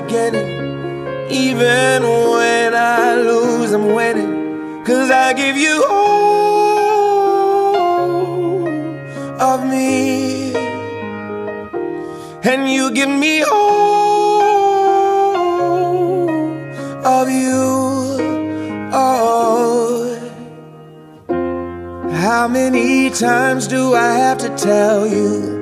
beginning. Even when I lose, I'm winning. Cause I give you all of me. And you give me all of you. Oh. How many times do I have to tell you?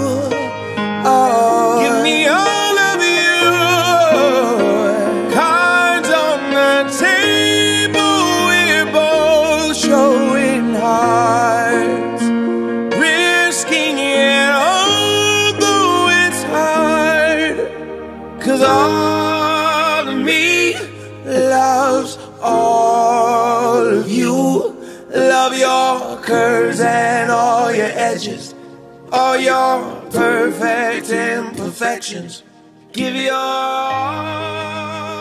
Cause all of me loves all of you. Love your curves and all your edges, all your perfect imperfections. Give your all